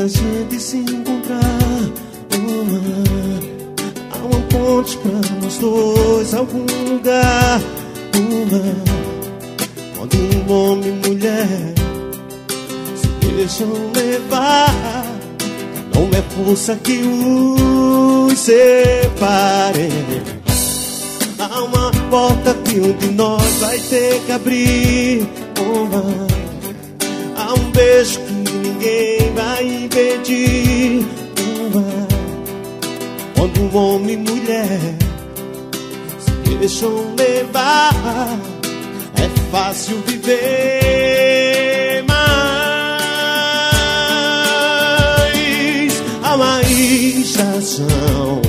Uma da gente se encontrar. Há uma ponte pra nós dois, algum lugar. Quando um homem e mulher se deixam levar, não é força que os separe. Há uma porta que um de nós vai ter que abrir. Um beijo que ninguém vai impedir. Quando um homem e mulher se deixam levar, é fácil viver. Mas há uma estação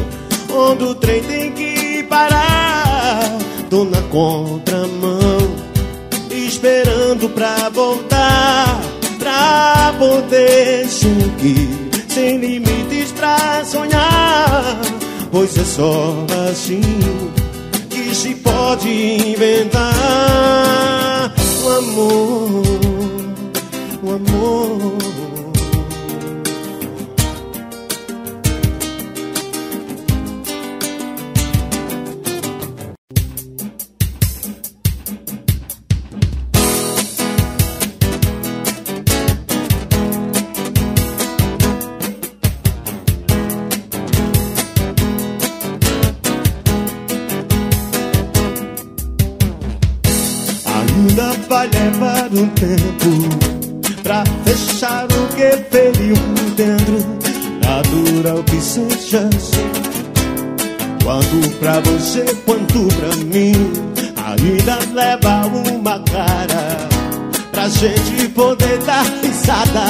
onde o trem tem que parar. Tô na contramão, esperando pra voltar, pra poder seguir sem limites pra sonhar. Pois é só assim que se pode inventar o amor, o amor. Risada.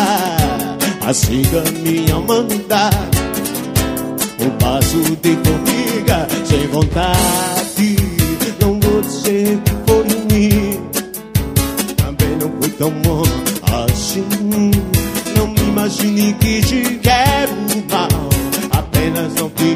Assim caminha a humanidade. Um passo de formiga sem vontade. Não vou dizer que foi ruim. Também não foi tão bom assim. Não me imagine que te quero mal. Apenas não te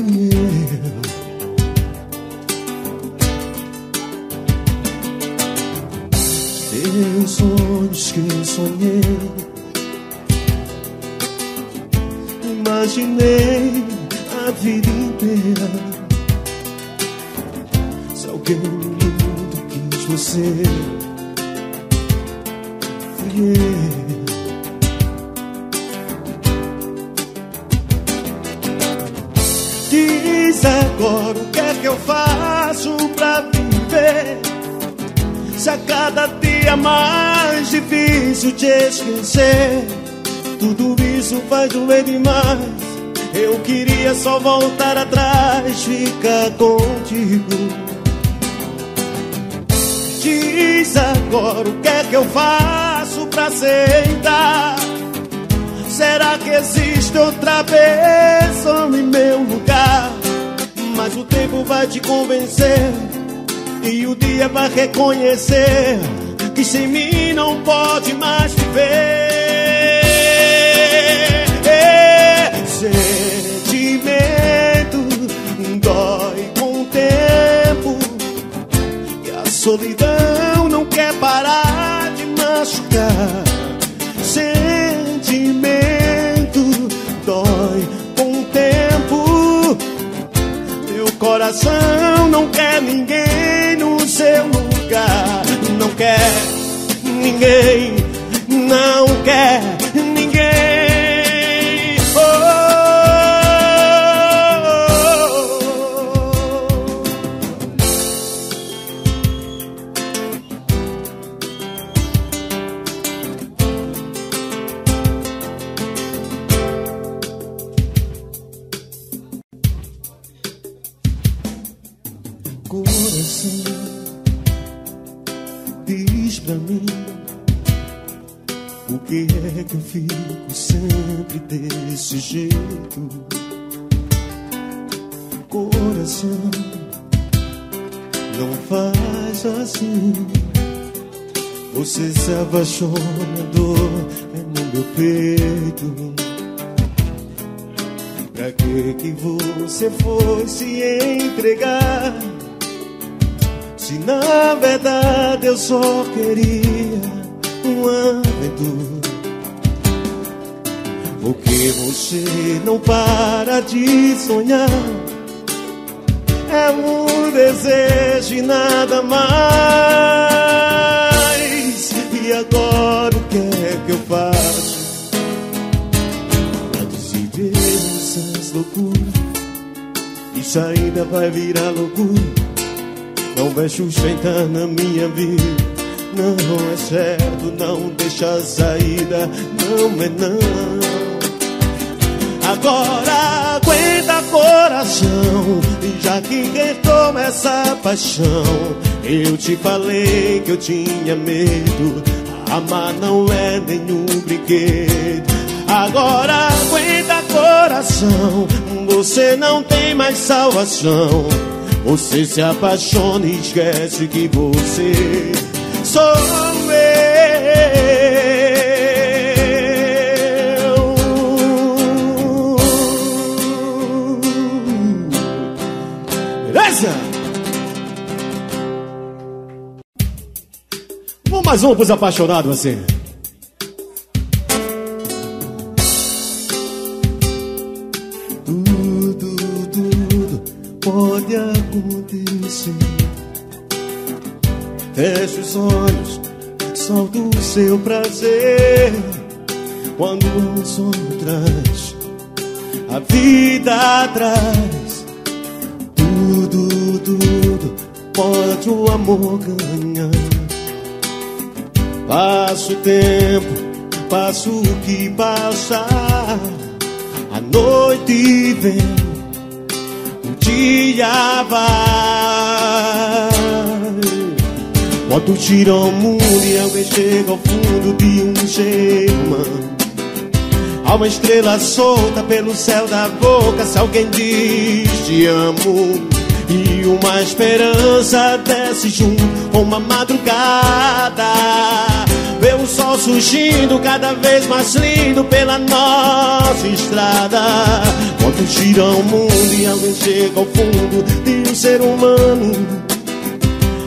eu. Teus que eu sonhei. Imaginei a vida inteira. Se alguém no mundo quis você, fui eu. Agora o que é que eu faço pra viver. Se a cada dia mais difícil te esquecer. Tudo isso faz doer demais. Eu queria só voltar atrás, ficar contigo. Diz agora o que é que eu faço pra aceitar? Será que existe outra pessoa em meu lugar? Mas o tempo vai te convencer e o dia vai reconhecer que sem mim não pode mais viver. Sentimento dói com o tempo e a solidão não quer parar de machucar. Sentimento Coração não quer ninguém no seu lugar. Não quer ninguém, não quer apaixonador é no meu peito. Pra que que você foi se entregar? Se na verdade eu só queria uma aventura. Porque você não para de sonhar. É desejo e nada mais. E agora o que é que eu faço? Pra decidir essas loucuras Isso ainda vai virar loucura Não vai sustentar na minha vida Não é certo, não deixa a saída Não é não Agora aguenta coração Já que quem essa paixão Eu te falei que eu tinha medo Amar não é nenhum brinquedo. Agora aguenta coração, você não tem mais salvação. Você se apaixona e esquece que você sou eu. Mais um pros apaixonados assim. Tudo, tudo pode acontecer. Feche os olhos, solta o seu prazer. Quando um sonho traz a vida atrás, tudo, pode o amor ganhar. Passa o tempo, passa o que passar. A noite vem, o dia vai. Bota o tirão mundo e alguém chega ao fundo de um jeito, Há uma estrela solta pelo céu da boca. Se alguém diz te amo, e uma esperança desce junto uma madrugada. Vê o sol surgindo cada vez mais lindo pela nossa estrada. Quando gira o mundo e alguém chega ao fundo de um ser humano?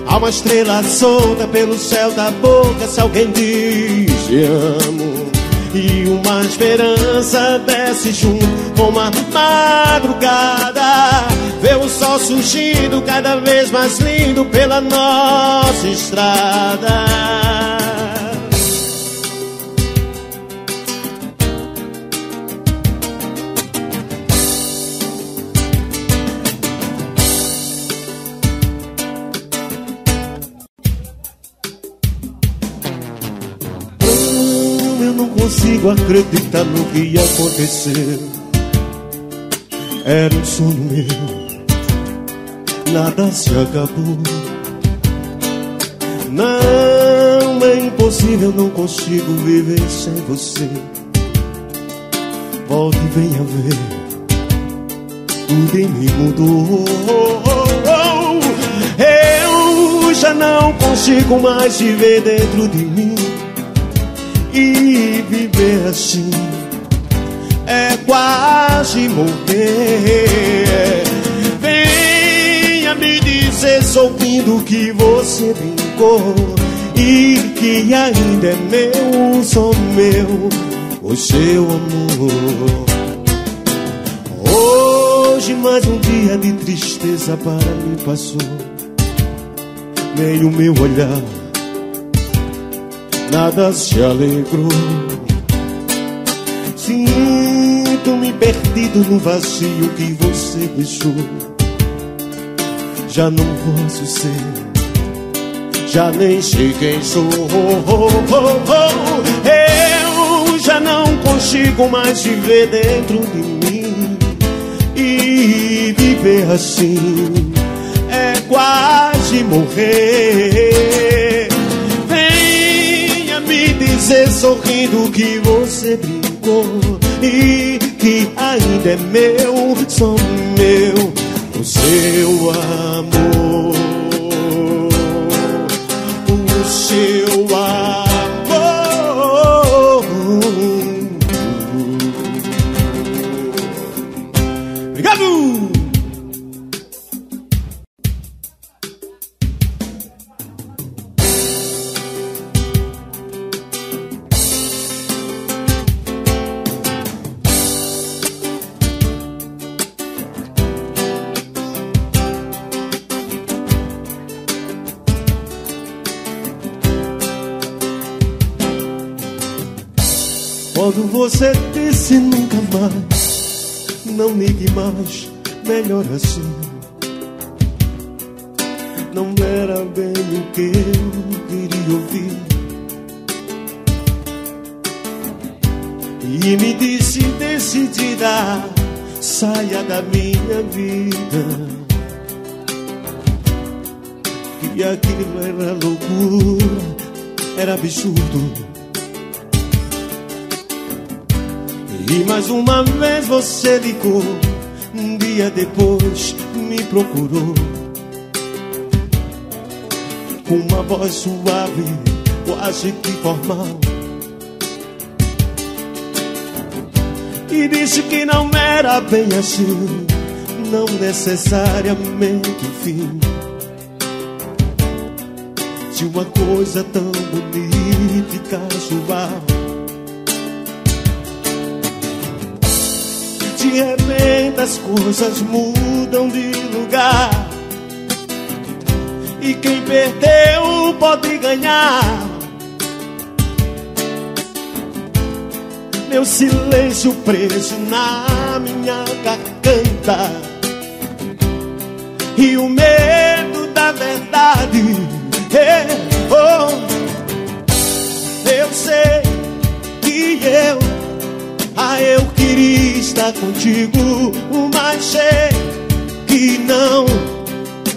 Há uma estrela solta pelo céu da boca Se alguém diz te amo. E uma esperança desce junto com uma madrugada surgindo cada vez mais lindo pela nossa estrada consigo acreditar no que ia acontecer. Era um sonho meu, nada se acabou. Não é impossível, não consigo viver sem você. Volte e venha ver, tudo em mim mudou. Eu já não consigo mais te ver dentro de mim e viver assim é quase morrer. Me dizer, ouvindo que você brincou e que ainda é meu, só meu, o seu amor. Hoje mais um dia de tristeza para mim passou. Nem o meu olhar, nada se alegrou. Sinto-me perdido no vazio que você deixou. Já não posso ser, já nem sei quem sou. Eu já não consigo mais viver dentro de mim e viver assim é quase morrer. Venha me dizer sorrindo que você brincou e que ainda é meu, só meu, o seu amor, o seu amor. Você disse nunca mais, não ligue mais, melhor assim. Não era bem o que eu queria ouvir. E me disse decidida, saia da minha vida. Que aquilo era loucura, era absurdo. E mais uma vez você ligou, um dia depois me procurou. Com uma voz suave, quase que formal. E disse que não era bem assim, não necessariamente o fim. De uma coisa tão bonita e casual. De repente as coisas mudam de lugar. E quem perdeu pode ganhar. Meu silêncio preso na minha garganta. E o medo da verdade. oh, eu sei que eu ah, eu queria estar contigo, mas sei que não,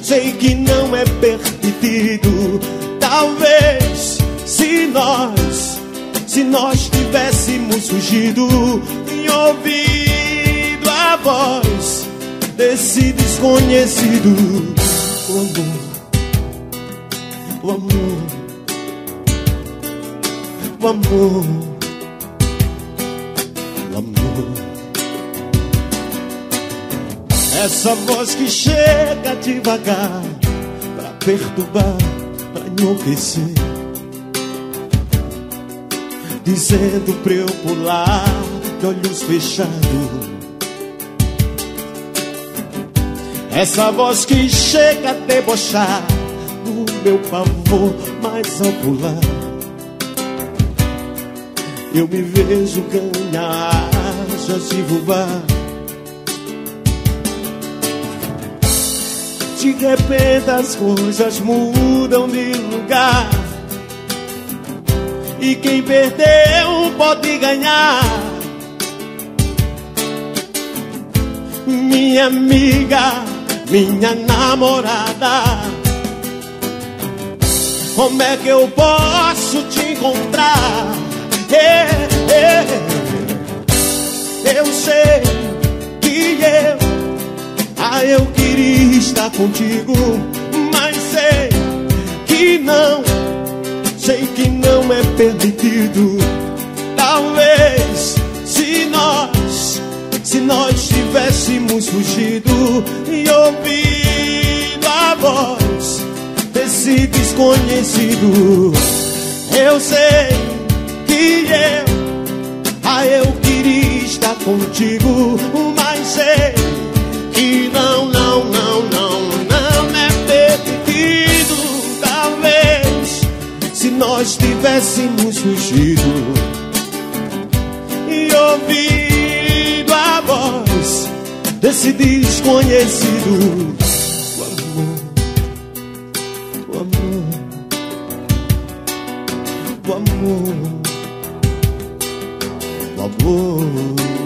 sei que não é permitido. Talvez se nós, se nós tivéssemos fugido e ouvido a voz desse desconhecido, o amor, o amor, o amor Essa voz que chega devagar pra perturbar, pra enlouquecer, dizendo pra eu pular de olhos fechados. Essa voz que chega a debochar do meu pavor, mas ao pular eu me vejo ganhar asas e voar. De repente as coisas mudam de lugar. E quem perdeu pode ganhar. Minha amiga, minha namorada. Como é que eu posso te encontrar? Eu sei que eu, ah, eu queria estar contigo, mas sei que não, sei que não é permitido. Talvez se nós, se nós tivéssemos fugido e ouvido a voz desse desconhecido, eu sei que eu, ah, eu queria estar contigo, mas sei e não, não, não, não, não é permitido. Talvez se nós tivéssemos fugido e ouvido a voz desse desconhecido. O amor, o amor, o amor, o amor.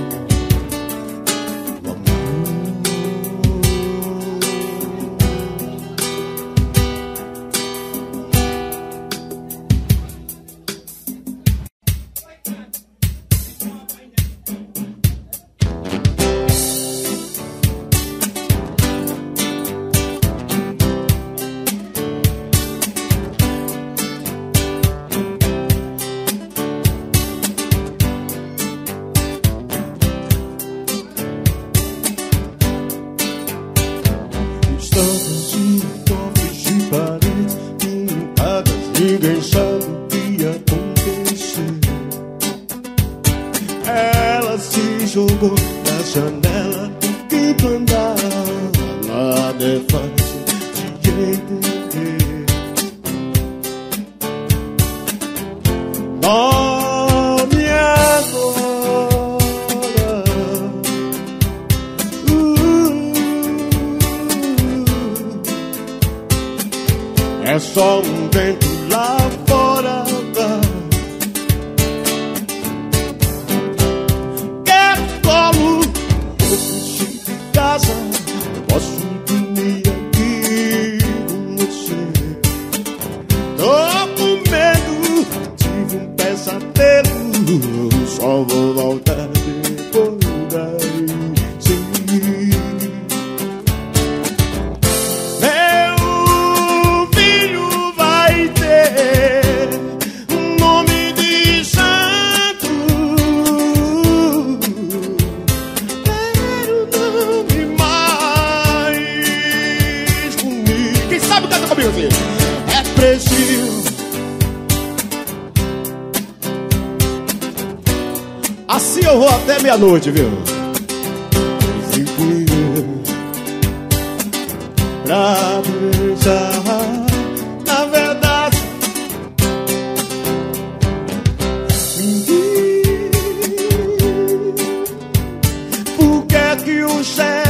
Meia-noite, viu? Pra pensar, na verdade, por que é que o céu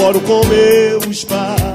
moro com meus pais.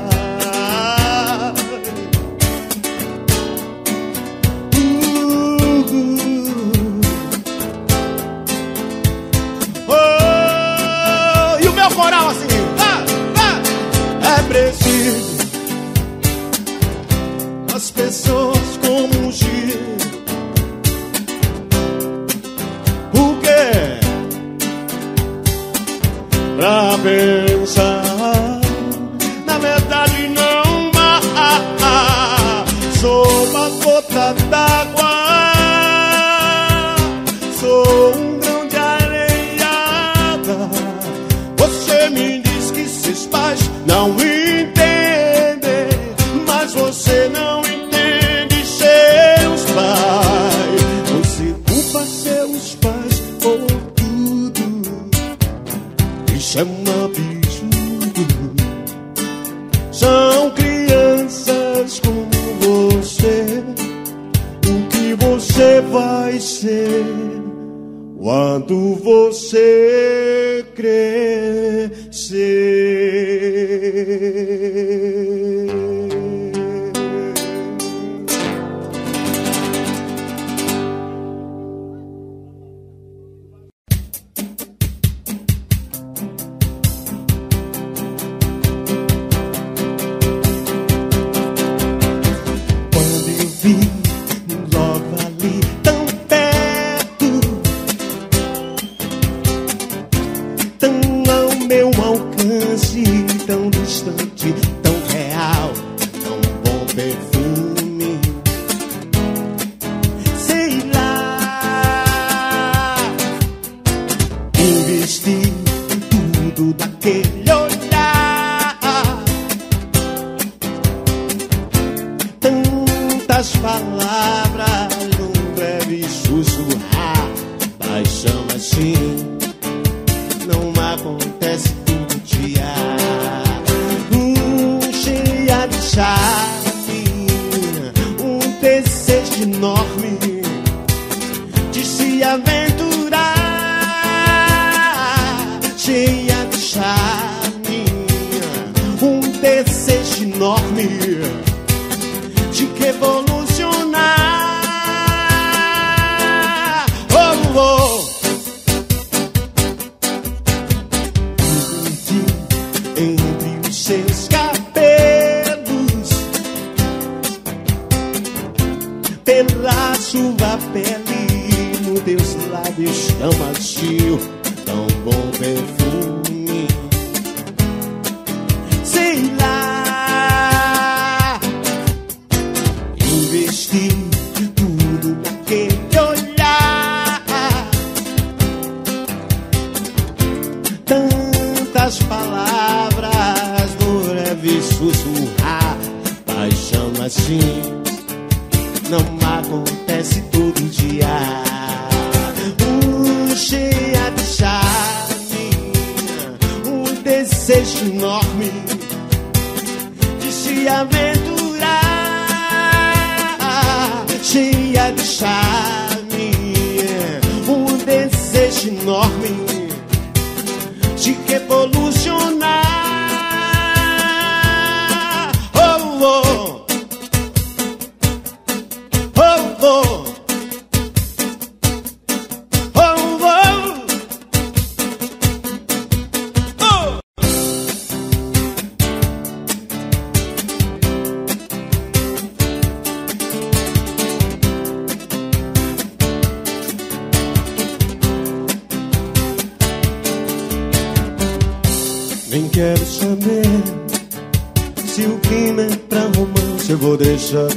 safe.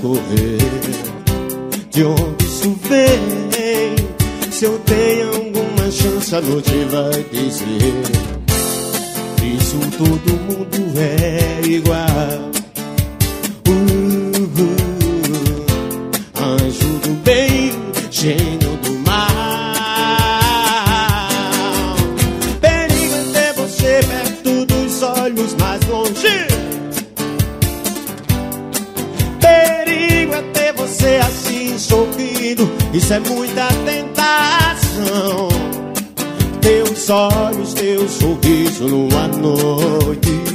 correr. De onde isso vem? Se eu tenho alguma chance A noite vai dizer Isso todo mundo é igual. Isso é muita tentação. Teus olhos, teu sorriso numa noite